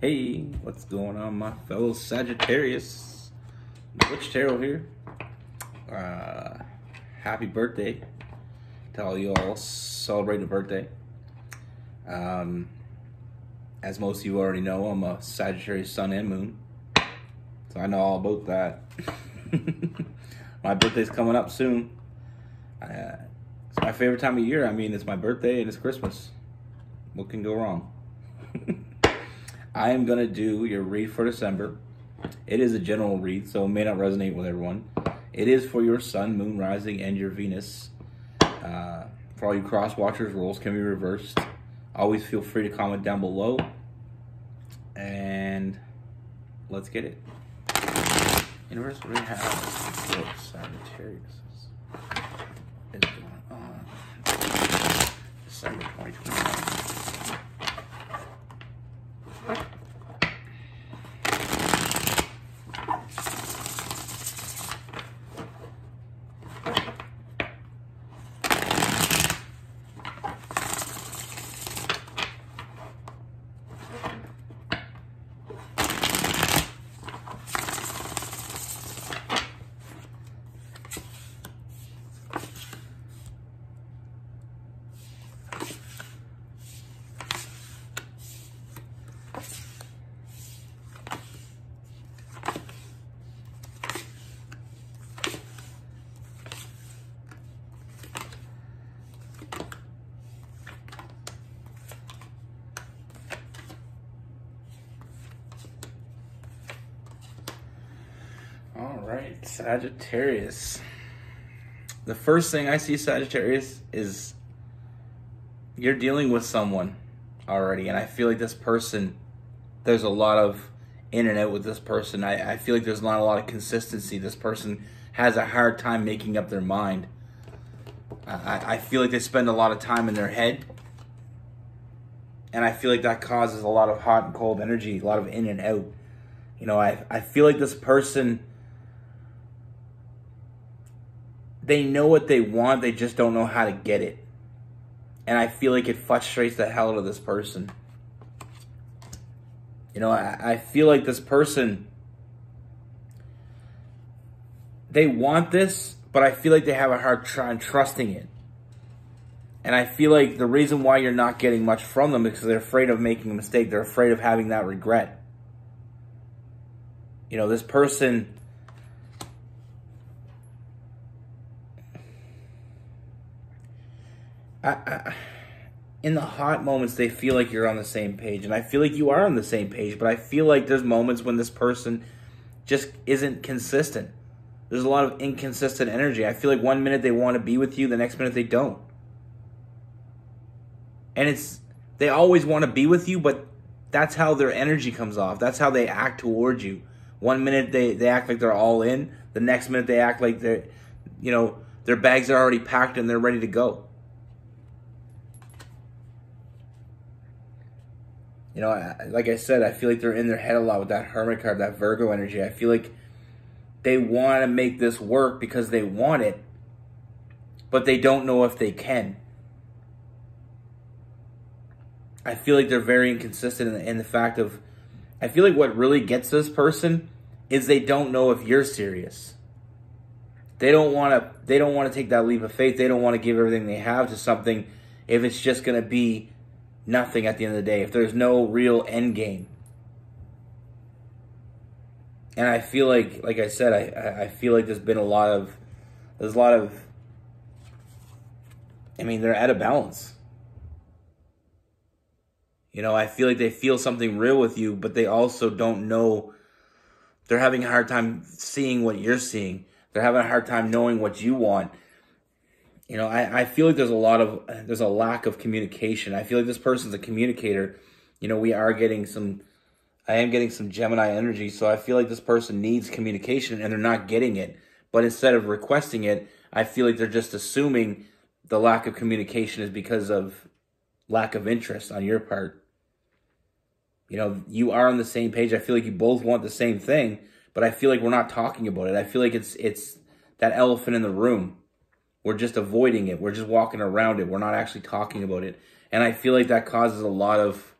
Hey, what's going on, my fellow Sagittarius? Butch Tarot here. Uh, happy birthday to all you all celebrating a birthday. Um, as most of you already know, I'm a Sagittarius sun and moon. So I know all about that. my birthday's coming up soon. Uh, it's my favorite time of year. I mean, it's my birthday and it's Christmas. What can go wrong? I am going to do your read for December. It is a general read, so it may not resonate with everyone. It is for your sun, moon, rising, and your Venus. Uh, for all you cross watchers, roles can be reversed. Always feel free to comment down below. And let's get it. Universe, we have what Sagittarius is going on December 2021. All Sagittarius. The first thing I see, Sagittarius, is you're dealing with someone already, and I feel like this person, there's a lot of in and out with this person. I, I feel like there's not a lot of consistency. This person has a hard time making up their mind. I, I feel like they spend a lot of time in their head, and I feel like that causes a lot of hot and cold energy, a lot of in and out. You know, I, I feel like this person they know what they want, they just don't know how to get it. And I feel like it frustrates the hell out of this person. You know, I, I feel like this person, they want this, but I feel like they have a hard time trusting it. And I feel like the reason why you're not getting much from them is because they're afraid of making a mistake. They're afraid of having that regret. You know, this person I, in the hot moments, they feel like you're on the same page, and I feel like you are on the same page. But I feel like there's moments when this person just isn't consistent. There's a lot of inconsistent energy. I feel like one minute they want to be with you, the next minute they don't. And it's they always want to be with you, but that's how their energy comes off. That's how they act towards you. One minute they, they act like they're all in, the next minute they act like they're you know, their bags are already packed and they're ready to go. You know, like I said, I feel like they're in their head a lot with that Hermit card, that Virgo energy. I feel like they want to make this work because they want it, but they don't know if they can. I feel like they're very inconsistent in the, in the fact of, I feel like what really gets this person is they don't know if you're serious. They don't want to. They don't want to take that leap of faith. They don't want to give everything they have to something if it's just going to be nothing at the end of the day, if there's no real end game. And I feel like, like I said, I, I feel like there's been a lot of, there's a lot of, I mean, they're out of balance. You know, I feel like they feel something real with you, but they also don't know, they're having a hard time seeing what you're seeing. They're having a hard time knowing what you want you know, I, I feel like there's a lot of, there's a lack of communication. I feel like this person's a communicator. You know, we are getting some, I am getting some Gemini energy. So I feel like this person needs communication and they're not getting it. But instead of requesting it, I feel like they're just assuming the lack of communication is because of lack of interest on your part. You know, you are on the same page. I feel like you both want the same thing, but I feel like we're not talking about it. I feel like it's it's that elephant in the room. We're just avoiding it. We're just walking around it. We're not actually talking about it. And I feel like that causes a lot of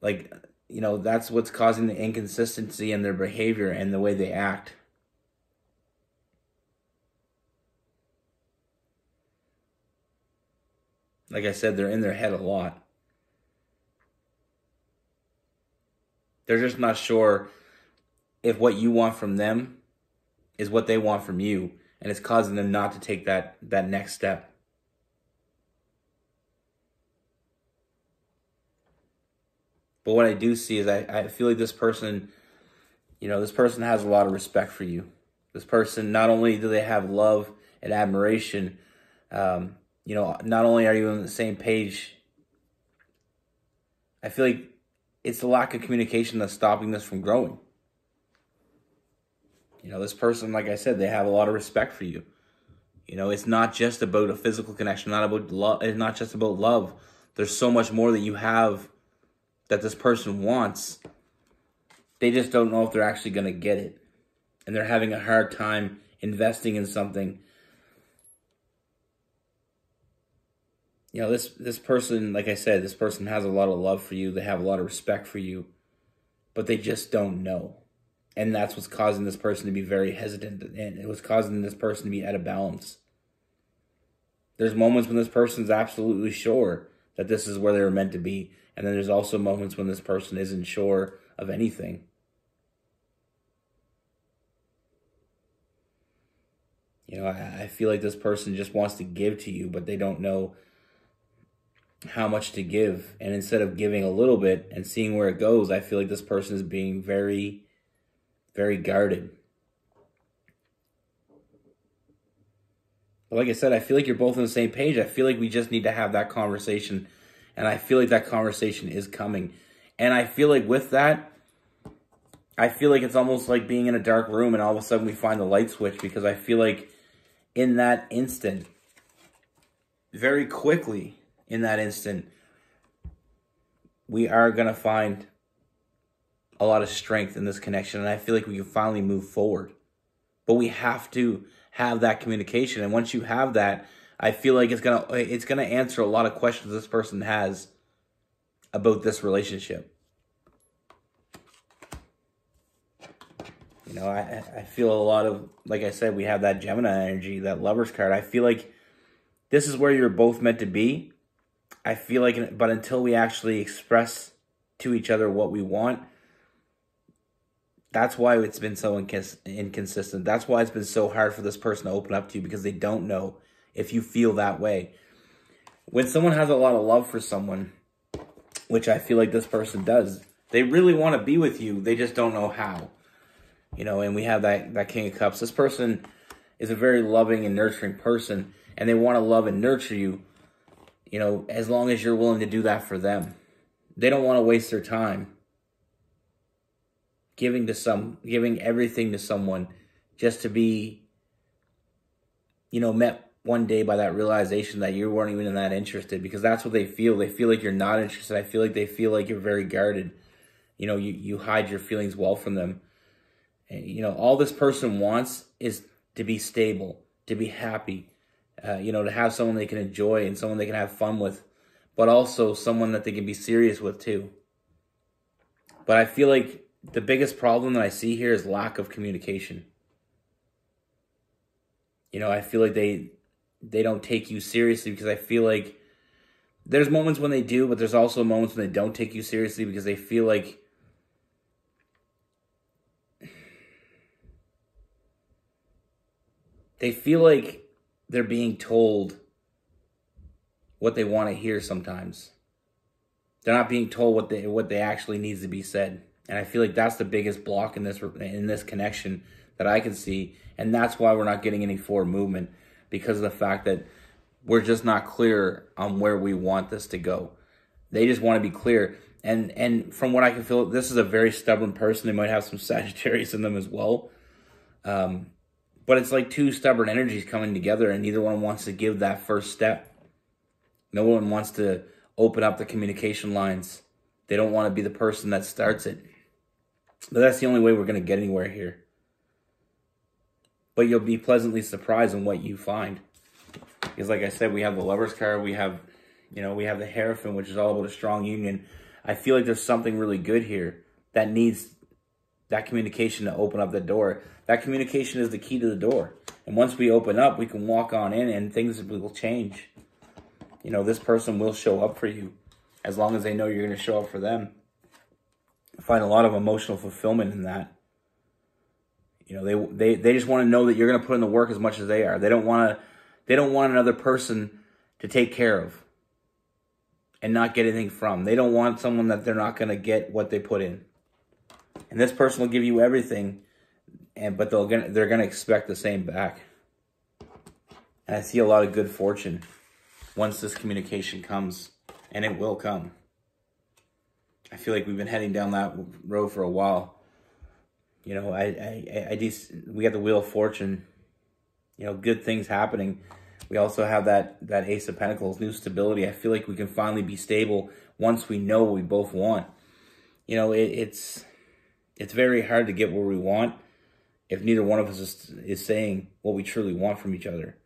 like you know, that's what's causing the inconsistency in their behavior and the way they act. Like I said, they're in their head a lot. They're just not sure if what you want from them is what they want from you, and it's causing them not to take that that next step. But what I do see is I, I feel like this person, you know, this person has a lot of respect for you. This person, not only do they have love and admiration, um, you know, not only are you on the same page, I feel like it's the lack of communication that's stopping this from growing. You know, this person, like I said, they have a lot of respect for you. You know, it's not just about a physical connection, not about love. It's not just about love. There's so much more that you have that this person wants. They just don't know if they're actually going to get it. And they're having a hard time investing in something. You know, this this person, like I said, this person has a lot of love for you. They have a lot of respect for you. But they just don't know. And that's what's causing this person to be very hesitant and it was causing this person to be out of balance. There's moments when this person's absolutely sure that this is where they were meant to be. And then there's also moments when this person isn't sure of anything. You know, I, I feel like this person just wants to give to you, but they don't know how much to give. And instead of giving a little bit and seeing where it goes, I feel like this person is being very, very guarded. But like I said, I feel like you're both on the same page. I feel like we just need to have that conversation. And I feel like that conversation is coming. And I feel like with that, I feel like it's almost like being in a dark room and all of a sudden we find the light switch because I feel like in that instant, very quickly in that instant, we are going to find a lot of strength in this connection. And I feel like we can finally move forward. But we have to have that communication. And once you have that, I feel like it's gonna it's gonna answer a lot of questions this person has about this relationship. You know, I I feel a lot of like I said, we have that Gemini energy, that lovers card. I feel like this is where you're both meant to be. I feel like, but until we actually express to each other what we want, that's why it's been so incons- inconsistent. That's why it's been so hard for this person to open up to you because they don't know if you feel that way. When someone has a lot of love for someone, which I feel like this person does, they really want to be with you. They just don't know how. You know, and we have that, that King of Cups. This person is a very loving and nurturing person, and they want to love and nurture you, you know, as long as you're willing to do that for them. They don't want to waste their time giving to some, giving everything to someone just to be, you know, met one day by that realization that you weren't even that interested because that's what they feel. They feel like you're not interested. I feel like they feel like you're very guarded. You know, you, you hide your feelings well from them. And, you know, all this person wants is to be stable, to be happy, uh, you know, to have someone they can enjoy and someone they can have fun with, but also someone that they can be serious with too. But I feel like the biggest problem that I see here is lack of communication. You know, I feel like they they don't take you seriously because I feel like there's moments when they do, but there's also moments when they don't take you seriously because they feel like they feel like they're being told what they want to hear sometimes. They're not being told what they what they actually needs to be said. And I feel like that's the biggest block in this in this connection that I can see, and that's why we're not getting any forward movement because of the fact that we're just not clear on where we want this to go. They just want to be clear. And and from what I can feel, this is a very stubborn person. They might have some Sagittarius in them as well. Um, but it's like two stubborn energies coming together, and neither one wants to give that first step. No one wants to open up the communication lines. They don't want to be the person that starts it. But that's the only way we're going to get anywhere here but you'll be pleasantly surprised in what you find. Because like I said, we have the lover's card, we have, you know, we have the Hierophant, which is all about a strong union. I feel like there's something really good here that needs that communication to open up the door. That communication is the key to the door. And once we open up, we can walk on in and things will change. You know, this person will show up for you as long as they know you're going to show up for them. Find a lot of emotional fulfillment in that. You know, they they they just want to know that you're going to put in the work as much as they are. They don't want to they don't want another person to take care of and not get anything from. They don't want someone that they're not going to get what they put in. And this person will give you everything and but they'll gonna, they're going to expect the same back. And I see a lot of good fortune once this communication comes and it will come. I feel like we've been heading down that road for a while. You know, I, I, I, I we got the wheel of fortune. You know, good things happening. We also have that that Ace of Pentacles, new stability. I feel like we can finally be stable once we know what we both want. You know, it, it's it's very hard to get where we want if neither one of us is, is saying what we truly want from each other.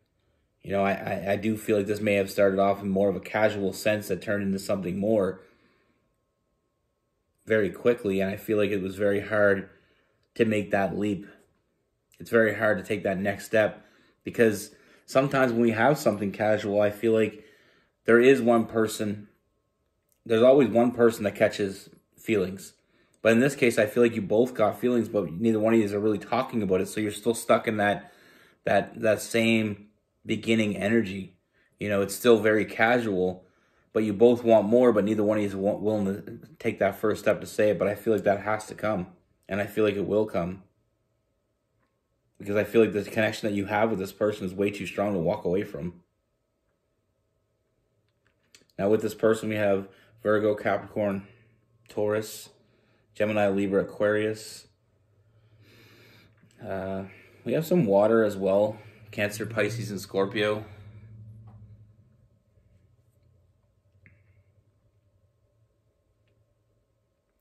You know, I, I, I do feel like this may have started off in more of a casual sense that turned into something more very quickly. And I feel like it was very hard to make that leap. It's very hard to take that next step because sometimes when we have something casual, I feel like there is one person, there's always one person that catches feelings. But in this case, I feel like you both got feelings, but neither one of you are really talking about it. So you're still stuck in that that that same beginning energy. You know, it's still very casual, but you both want more, but neither one of you is willing to take that first step to say it. But I feel like that has to come, and I feel like it will come because I feel like the connection that you have with this person is way too strong to walk away from. Now, with this person, we have Virgo, Capricorn, Taurus, Gemini, Libra, Aquarius. Uh, we have some water as well. Cancer, Pisces, and Scorpio.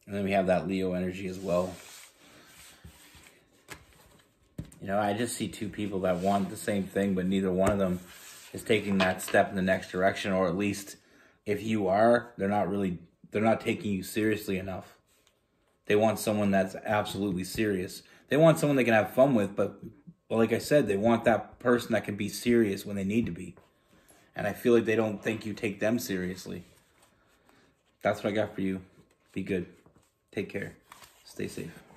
And then we have that Leo energy as well. You know, I just see two people that want the same thing, but neither one of them is taking that step in the next direction, or at least if you are, they're not really, they're not taking you seriously enough. They want someone that's absolutely serious. They want someone they can have fun with, but well, like I said, they want that person that can be serious when they need to be. And I feel like they don't think you take them seriously. That's what I got for you. Be good. Take care. Stay safe.